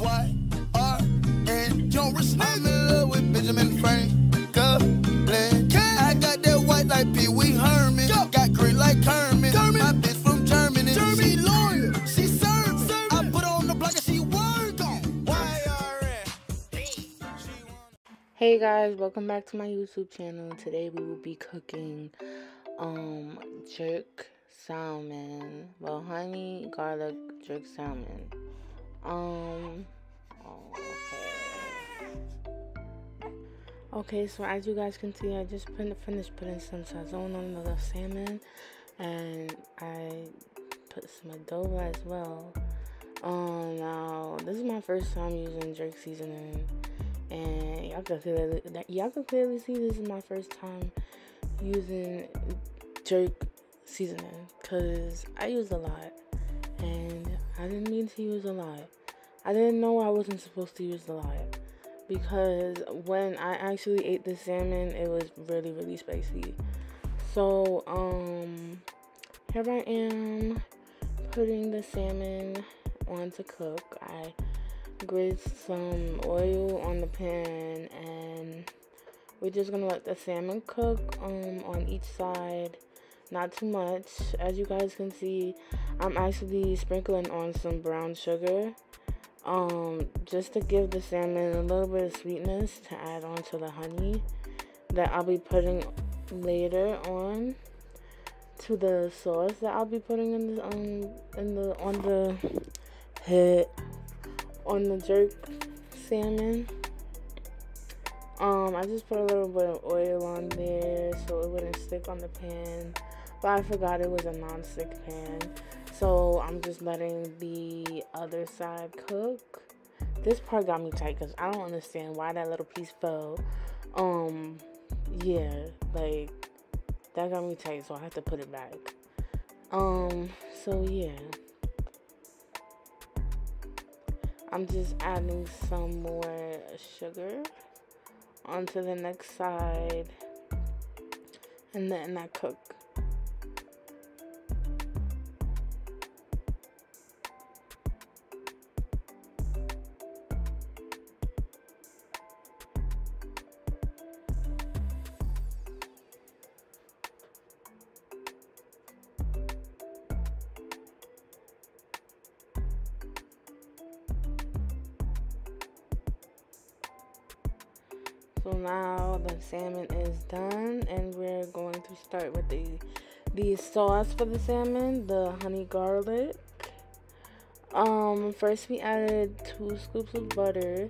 Y R N. Joris, I'm in love with Benjamin Franklin. I got that white like Pee Wee Herman. Got green like Kermit. My bitch from Germany. She loyal. She serving. I put her on the block and she work on. Y-R-N. Hey guys, welcome back to my YouTube channel. Today we will be cooking um jerk salmon. Well, honey garlic jerk salmon. Um oh, okay. Okay, so as you guys can see, I just finished putting some sazon on the salmon and I put some adobo as well. Um now this is my first time using jerk seasoning and y'all can clearly y'all can clearly see this is my first time using jerk seasoning because I use a lot I didn't mean to use a lot. I didn't know I wasn't supposed to use a lot because when I actually ate the salmon, it was really really spicy. So um, here I am putting the salmon on to cook. I grate some oil on the pan and we're just gonna let the salmon cook um, on each side not too much as you guys can see I'm actually sprinkling on some brown sugar um, just to give the salmon a little bit of sweetness to add on to the honey that I'll be putting later on to the sauce that I'll be putting in the um in the on the head on the jerk salmon. Um, I just put a little bit of oil on there so it wouldn't stick on the pan. But I forgot it was a non-stick pan. So I'm just letting the other side cook. This part got me tight because I don't understand why that little piece fell. Um, yeah, like that got me tight, so I have to put it back. Um, so yeah. I'm just adding some more sugar onto the next side and then I cook. So now the salmon is done and we're going to start with the the sauce for the salmon, the honey garlic. Um first we added two scoops of butter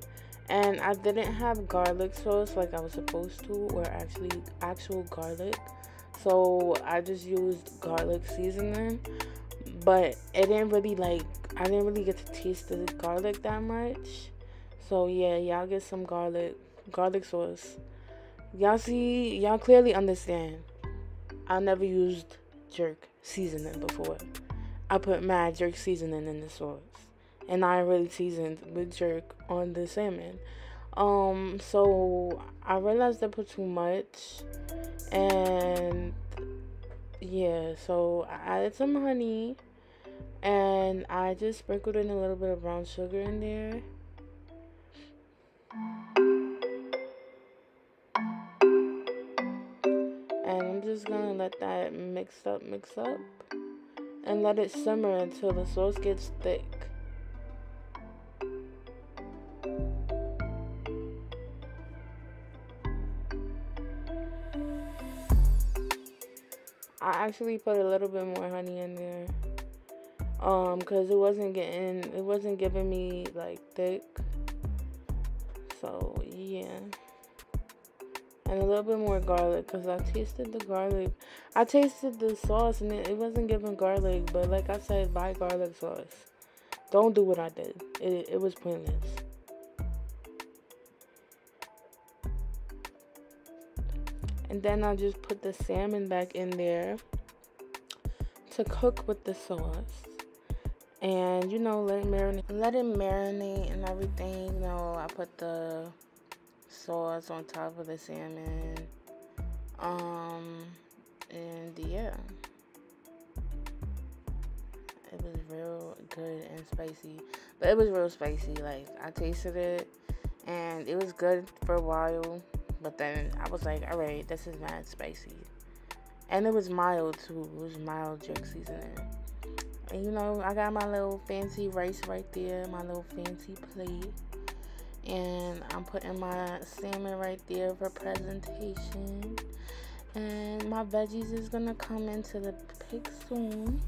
and I didn't have garlic sauce like I was supposed to or actually actual garlic. So I just used garlic seasoning. But it didn't really like I didn't really get to taste the garlic that much. So yeah, y'all get some garlic garlic sauce. Y'all see, y'all clearly understand. I never used jerk seasoning before. I put mad jerk seasoning in the sauce. And I really seasoned with jerk on the salmon. Um, so I realized I put too much. And yeah, so I added some honey. And I just sprinkled in a little bit of brown sugar in there. Let that mix up, mix up, and let it simmer until the sauce gets thick. I actually put a little bit more honey in there um because it wasn't getting it wasn't giving me like thick so yeah and a little bit more garlic because I tasted the garlic. I tasted the sauce and it, it, wasn't giving garlic, but like I said, buy garlic sauce. Don't do what I did. It, it was pointless. And then I just put the salmon back in there to cook with the sauce. And you know, let it marinate, let it marinate and everything. You know, I put the sauce on top of the salmon. Um, and yeah, it was real good and spicy. But it was real spicy. Like I tasted it and it was good for a while. But then I was like, alright, this is mad spicy. And it was mild too. It was mild jerk seasoning. And you know, I got my little fancy rice right there, my little fancy plate. And I'm putting my salmon right there for presentation. And my veggies is gonna come into the pic soon.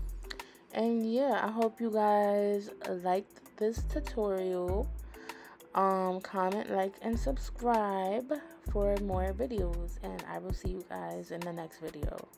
And yeah, I hope you guys liked this tutorial. Um, comment, like, and subscribe for more videos. And I will see you guys in the next video.